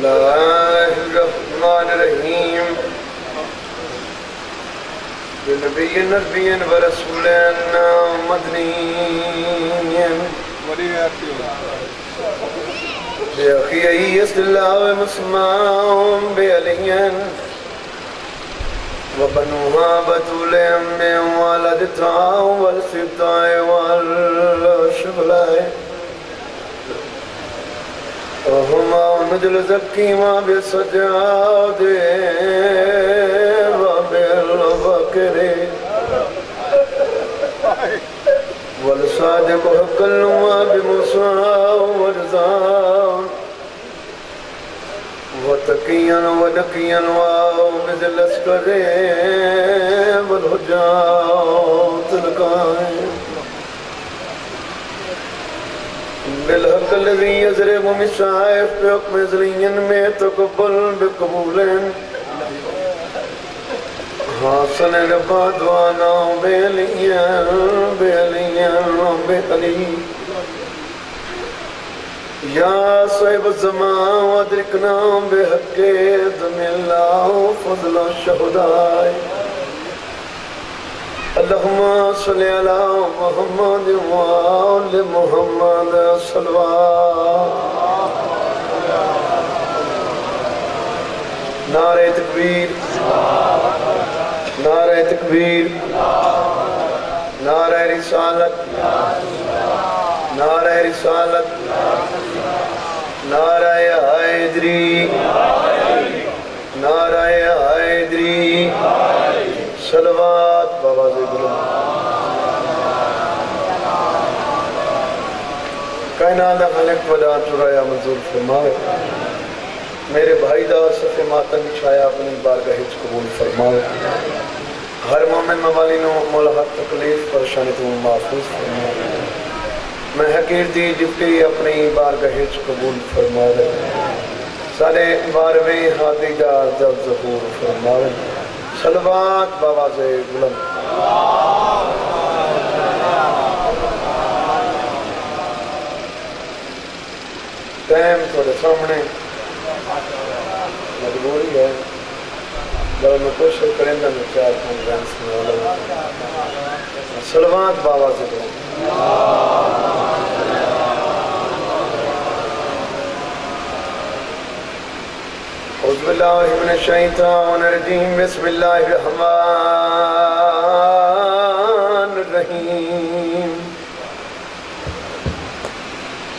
الله الرحمن الرحيم. بنبينا ربيا ورسولنا مدنيا بأخيه يسل الله مسمعهم بأليا. وبنوها بتولهم من والدتها والسبتاء والشبلاء اللهم اجعل زكي بسجاد وبالبكر والصادق حق ما بمصا ورزا وتقيا ونقيا ومذل اسكر والهجاء بالحق الذي يزرق مسائف بحكم زلين میں تقبل بقبول حاصل ربادوانا بیلیا بیلیا بیلی یا صاحب الزمان وادرکنا بحق دم اللہ فضل الشہدائی اللهم صل على محمد وآل محمد صلوات. نعرہ تکبیر. نعرہ تکبیر. نعرہ رسالت. نعرہ رسالت. نعرہ حیدری. نعرہ حیدری. صلوات کائنات خلق ودا چرایا منظور فرمائے۔ میرے بھائی دا صف ماتن چھایا اپنی بارگاہ ہچ قبول فرمائے۔ ہر مومن موالی نو مولا حق تکلیف، پریشانی تو محفوظ فرمائے۔ میں حقیر دی جبتی اپنی بارگاہ ہچ قبول فرمائے۔ سارے بارویں حادی دا جب ظہور فرمائے۔ صلوات بابا سے بلند۔ ٹائم تھوڑے سامنے مجبوری ہے جب میں کوشش کریں گا میں چار کانفرنس میں والا سلوات بابا سے دوں اعوذ باللہ من الشیطان الرجیم بسم اللہ الرحمن الرحیم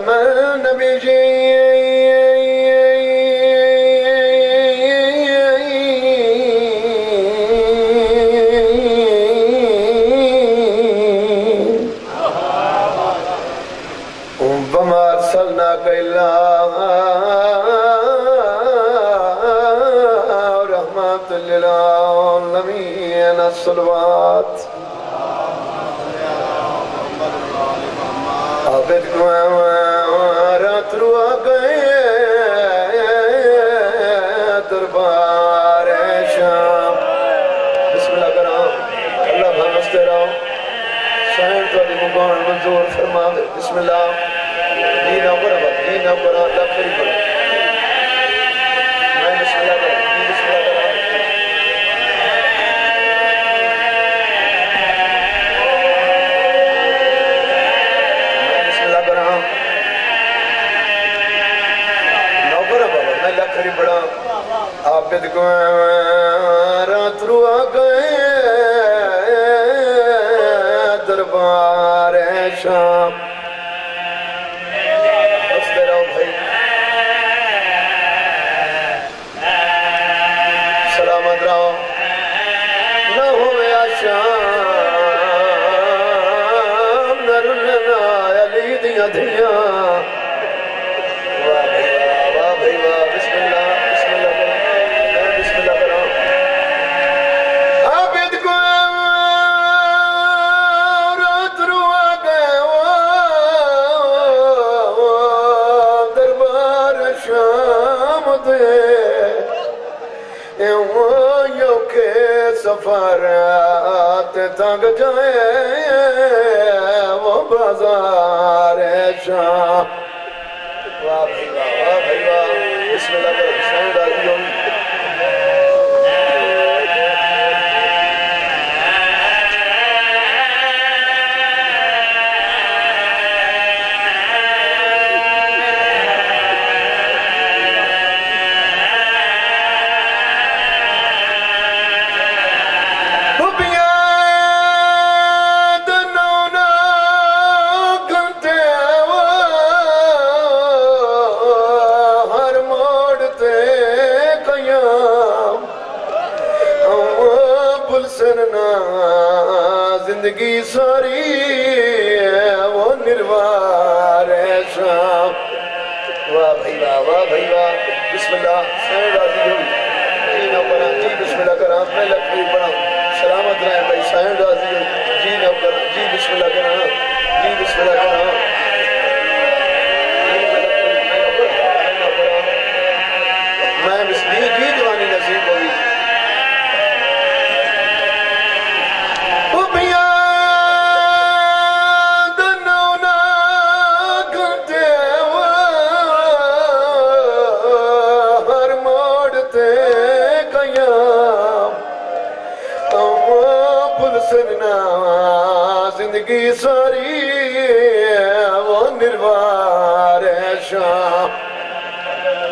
وختم النبيين وما أرسلناك إلا رحمة للعالمين الصلوات. عبد رات مقام فرما دے بسم اللہ دینا کرا با دینا کرا اللہ کری دربار تنگ جائے وہ بازار شام واہ بھائی واہ واہ بھائی واہ۔ بسم اللہ زندگی وہ نروار شام۔ واہ بھائی واہ واہ بھائی واہ۔ بسم اللہ راضی جی کرا جی بسم اللہ کرا۔ میں لکھوی پڑھا۔ سلامت رہے بھائی راضی جی جی بسم اللہ کرا۔ جی بسم اللہ کرا۔ میں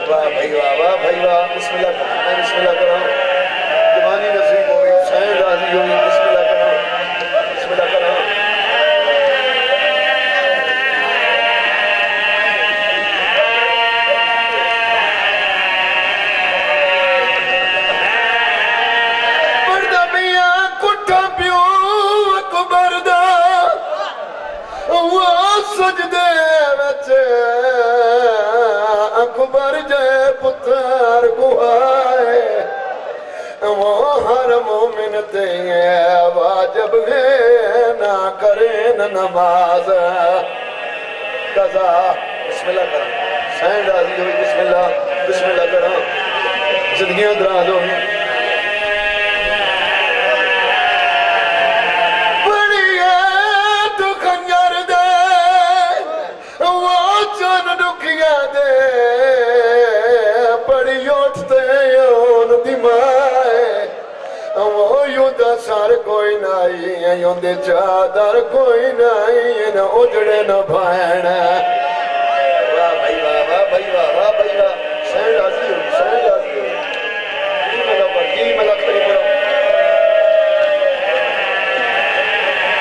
واہ بھائی واہ واہ بھائی واہ بسم اللہ کرنا میں بسم اللہ کرنا جوانی نصیب ہوئی سین راضی ہوئی بسم اللہ پتر کو آئے وہ ہر مومن تے واجب ہے نہ کرے نہ نماز قضا بسم اللہ کرا سین راضی ہوئی بسم اللہ بسم یوں دا سار کوئی نائی یوں دے چادر کوئی نائی نہ اجڑے نہ بھائن واہ بھائی واہ واہ بھائی واہ واہ بھائی واہ راضی راضی پر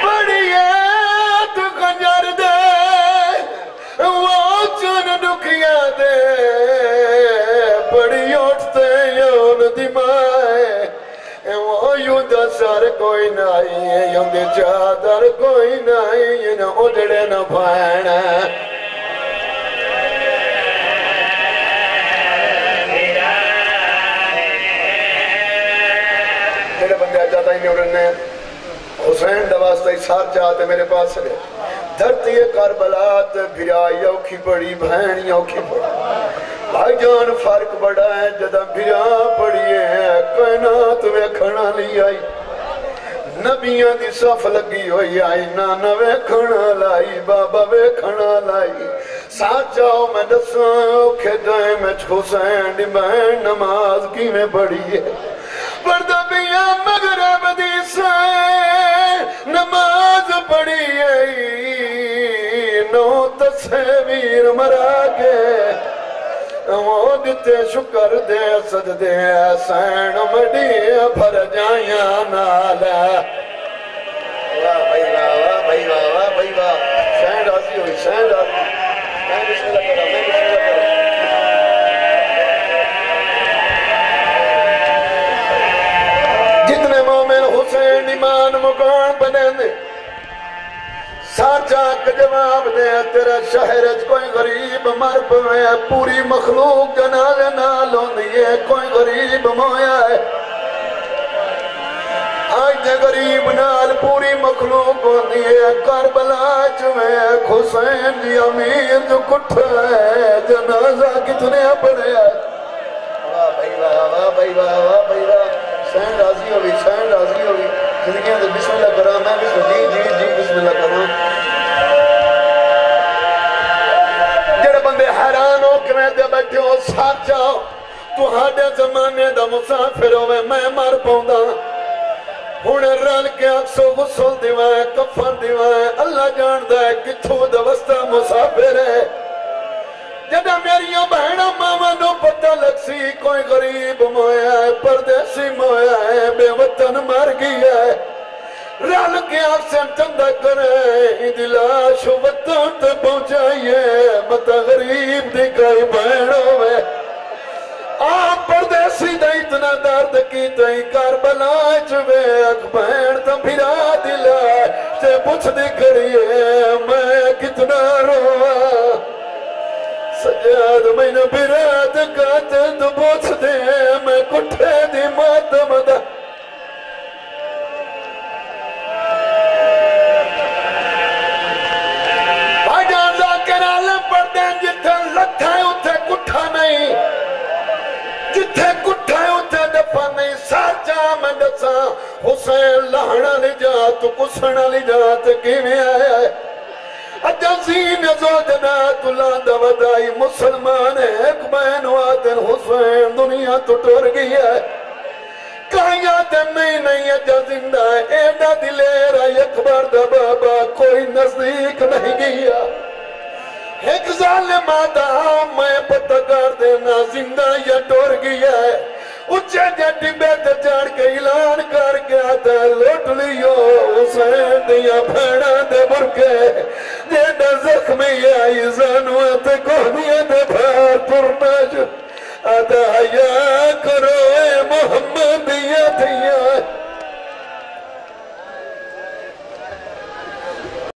بڑی ایت دے وہ چن دکھیا دے بڑی اٹھتے یون دمائے سر کوئی نائی یوں دے چادر کوئی نائی نہ اجڑے نہ بھائن میرے بندے آجاتا ہی نہیں اڑنے حسین دواستا سار چاہتے میرے پاس سے دھرتی کربلات بھرائی اوکھی بڑی بہن اوکھی بڑی بھائی جان فرق بڑا ہے جدہ بھرا پڑی ہے کائنات میں کھڑا لی آئی نبیاں دی صف لگی ہوئی آئی نانا وے کھڑا لائی بابا وے کھڑا لائی ساتھ جاؤ میں دساں اوکھے دائیں میں حسین دی بہن نماز کی میں بڑی ہے پردہ بیا مغرب دی سائے نماز پڑھی ہے نو تصویر مرا کے وہ دیتے شکر دے صد دے سین مڈی پھر سارچا کا جواب دے تیرا شہر کوئی غریب مر پوے، پوری مخلوق جنازے نالوں دیئے کوئی غریب مویا ہے آج دے غریب نال پوری مخلوق ہوندی ہے کربلا چوے حسین دی امیر جو کٹھ ہے، جنازہ کتنے پڑے ہے۔ واہ بھائی واہ واہ بھائی واہ واہ بھائی واہ۔ سین راضی ہوئی، سین راضی ہوئی۔ زندگیاں دے بسم اللہ کرا، میں بسم جی جی جی بسم اللہ کرا۔ کے میں دے بیٹھے ہو ساتھ جاؤ تو ہاڈے زمانے دا مسافر ہوئے میں مر پاؤں ہن رل کے اکسو غسل دیوائے کفن دیوائے اللہ جاندا ہے کتھوں دا وسطہ مسافر ہے جدہ میریاں بہنہ ماما نو پتہ لگ سی کوئی غریب رل کے آسن چندہ کرے دلاش وطن تے پہنچائیے۔ متا غریب دی کوئی بہنوں آپ پردیسی دا اتنا درد کی تئی کربلا چوے اک بہن تا پھرا دلا تے پوچھ دی کریے میں کتنا روا سجاد میں نہ براد کاتے تو پوچھ دے، میں کٹھے دی ماتم دا۔ نہیں جتھے کٹھا ہے اتھے دفع نہیں ساچا میں دسا حسین لہنا لی جات کسنا لی جات کیویں آیا ہے اجازین زوجنا تلان ودائی مسلمان ایک بین وادن حسین دنیا تو ٹور گئی ہے کہیں یادم نہیں نہیں اجا زندہ ہے ایڈا دلیرہ یک بار دا بابا کوئی نزدیک نہیں گیا ایک ظالم آدھا میں پتہ کر دینا، زندہ یا ٹور گیا ہے۔ اچھے جٹی بیت جان کے اعلان کر کے آتا لوٹ لیو، حسین دیا پھیڑا دے برکے۔ جیڈا زخمی آئی زانوہ تے کوہنیہ دے پھار پرنا جو آدھا یا کرو اے محمد یا دیا۔